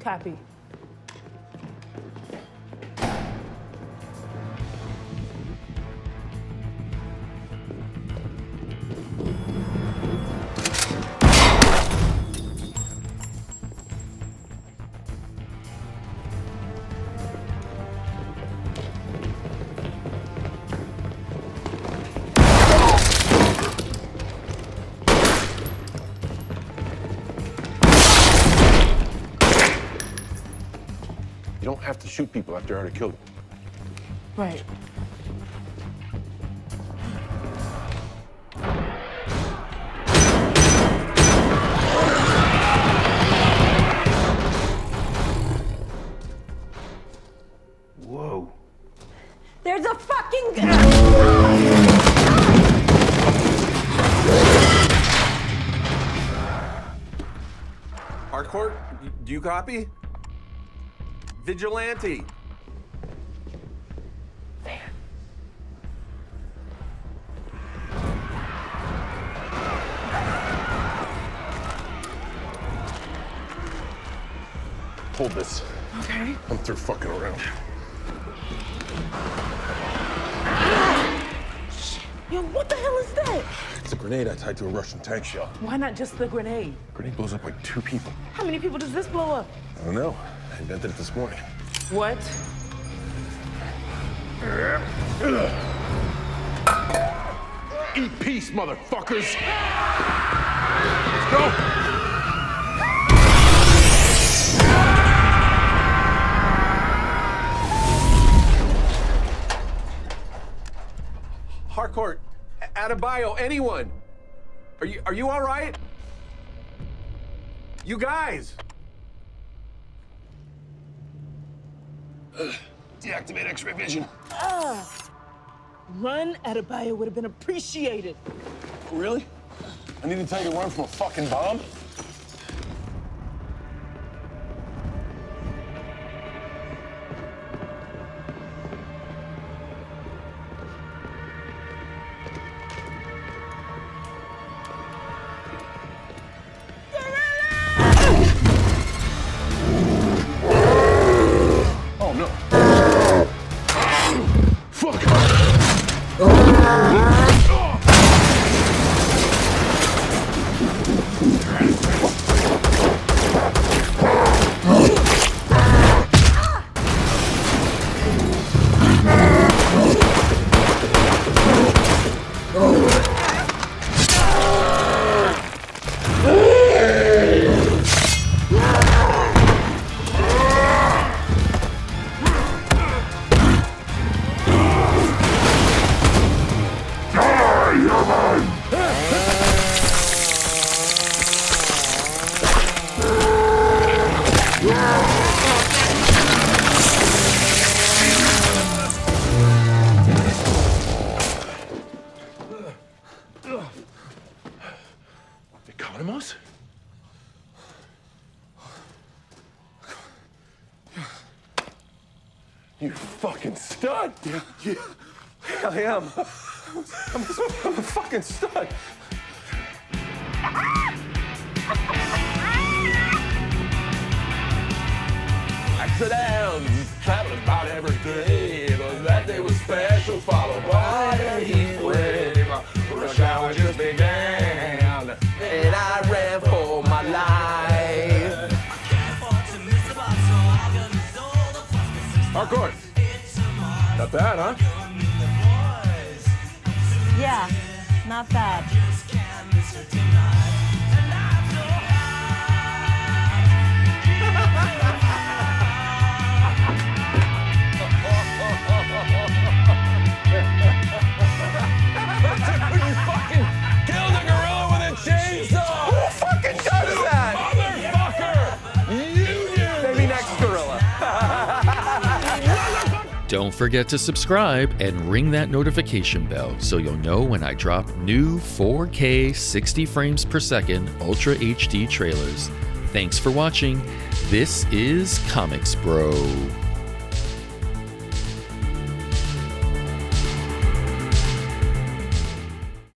Copy. You don't have to shoot people after I already killed them. Right. Whoa. There's a fucking. Harcourt, do you copy? Vigilante. Hold this. Okay. I'm through fucking around. Yo, what the hell is that? It's a grenade I tied to a Russian tank shell. Why not just the grenade? Grenade blows up like two people. How many people does this blow up? I don't know. I invented it this morning. What? Eat peace, motherfuckers! Harcourt, A- Adebayo, anyone? Are you are you all right? You guys. Deactivate X-ray vision. Ah. Run Adebayo would have been appreciated. Really? I need to tell you to run from a fucking bomb? Ah. Economos? You fucking stud! Yeah, yeah. I am. I'm, I'm a fucking stud. Accidents, traveling about every day, but that day was special, Hardcore. Not bad, huh? Yeah, not bad. Don't forget to subscribe and ring that notification bell so you'll know when I drop new 4K 60 frames per second Ultra HD trailers. Thanks for watching. This is Komix Bro.